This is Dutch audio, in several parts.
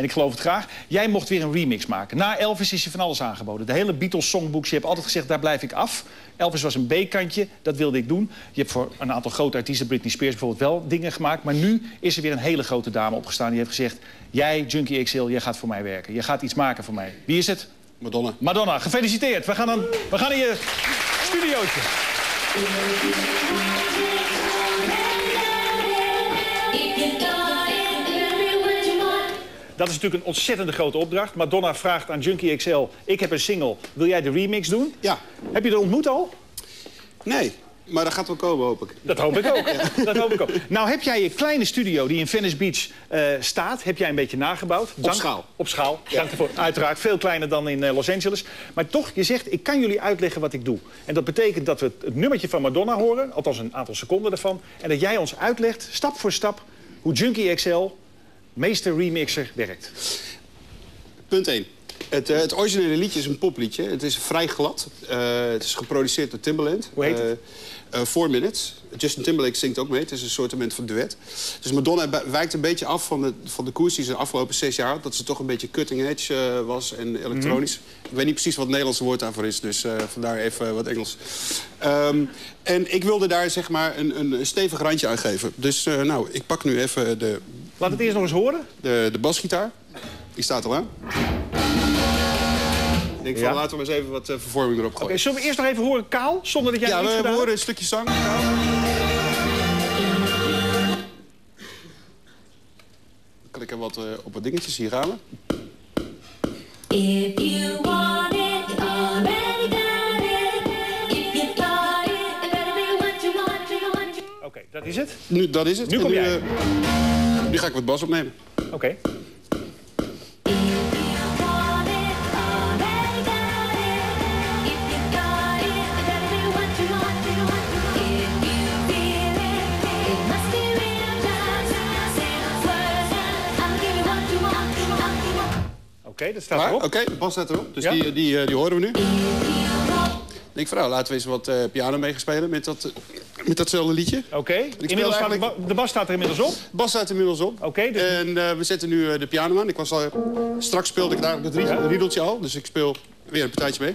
en ik geloof het graag... jij mocht weer een remix maken. Na Elvis is je van alles aangeboden. De hele Beatles songbooks, je hebt altijd gezegd, daar blijf ik af. Elvis was een B-kantje, dat wilde ik doen. Je hebt voor een aantal grote artiesten, Britney Spears bijvoorbeeld, wel dingen gemaakt. Maar nu is er weer een hele grote dame opgestaan die heeft gezegd... jij, Junkie XL, jij gaat voor mij werken. Je gaat iets maken voor mij. Wie is het? Madonna. Madonna, gefeliciteerd. We gaan, dan, we gaan in je studiootje. Dat is natuurlijk een ontzettende grote opdracht. Madonna vraagt aan Junkie XL, ik heb een single, wil jij de remix doen? Ja. Heb je er ontmoet al? Nee, maar dat gaat wel komen, hoop ik. Dat hoop ik ook. Dat hoop ik ook. Nou heb jij je kleine studio die in Venice Beach eh, staat, heb jij een beetje nagebouwd. Dank- schaal. Op schaal. Dank ervoor. Uiteraard veel kleiner dan in eh, Los Angeles. Maar toch, je zegt, ik kan jullie uitleggen wat ik doe. En dat betekent dat we het, het nummertje van Madonna horen, althans een aantal seconden ervan. En dat jij ons uitlegt, stap voor stap, hoe Junkie XL, meester remixer, werkt. Punt 1. Het, eh, het originele liedje is een popliedje. Het is vrij glad. Eh, het is geproduceerd door Timbaland. Hoe heet het? Eh, Four Minutes. Justin Timberlake zingt ook mee. Het is een soort van duet. Dus Madonna wijkt een beetje af van de, van de koers die ze de afgelopen zes jaar had. Dat ze toch een beetje cutting edge was en elektronisch. Ik weet niet precies wat het Nederlandse woord daarvoor is. Dus vandaar even wat Engels. Ehm, en ik wilde daar zeg maar een, een stevig randje aan geven. Dus nou, ik pak nu even de, Laat het eerst nog eens horen. de, de basgitaar. Die staat al aan. Ik denk van, Ja. laten we maar eens even wat eh, vervorming erop Oké, gooien. zullen we eerst nog even horen kaal, zonder dat jij ja, iets we, we gedaan horen een stukje zang. Dan kan ik er wat eh, op wat dingetjes hier halen. If you want it, you already got it. If you it, it better be what you want, you want, you Oké, dat is het. Nu, dat is het. Nu En kom jij. eh, nu ga ik wat bas opnemen. Oké. Oké, dat staat erop. Oké, de bas staat erop. Dus Ja. die, die, eh, die horen we nu. Ik nou, laten we eens wat eh, piano meegespeeld met, dat, eh, met datzelfde liedje. Oké, de, eigenlijk- ba- de bas staat er inmiddels op. Bas staat inmiddels op. Oké, dus- En eh, we zetten nu eh, de piano aan. Ik was al, straks speelde ik daar het Ja. riedeltje al. Dus ik speel weer een partijtje mee.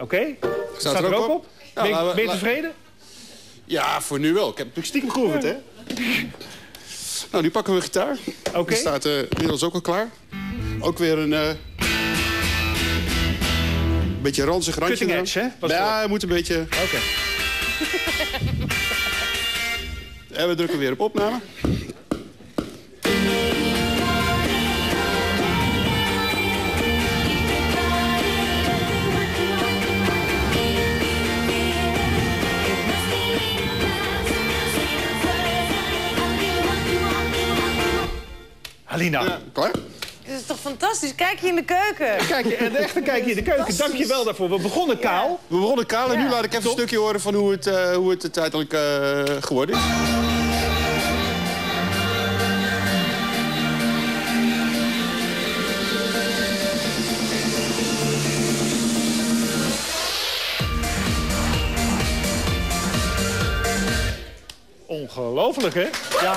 Oké, staat, er er ook op? ben, je- ben tevreden? Ja, voor nu wel. Ik heb natuurlijk stiekem geoefend, hè? Nou, nu pakken we een gitaar. Oké. Die staat eh, inmiddels ook al klaar. Ook weer een... eh beetje ranzig randje. Cutting edge, hè? Ja, moet een beetje... Oké. En we drukken weer op opname. Halina, Ja, klaar? Dit is toch fantastisch? Kijk je in de keuken. kijk, je- echt een kijkje in de keuken. Dank je wel daarvoor. We begonnen kaal. We begonnen kaal en nu laat ik even een stukje horen van hoe het, eh, hoe het uiteindelijk eh, geworden is. Ongelooflijk, hè? Ja.